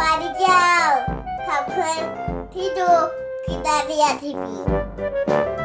บายดีเจ้าขอบคุณที่ดูกิตาเรียทีวี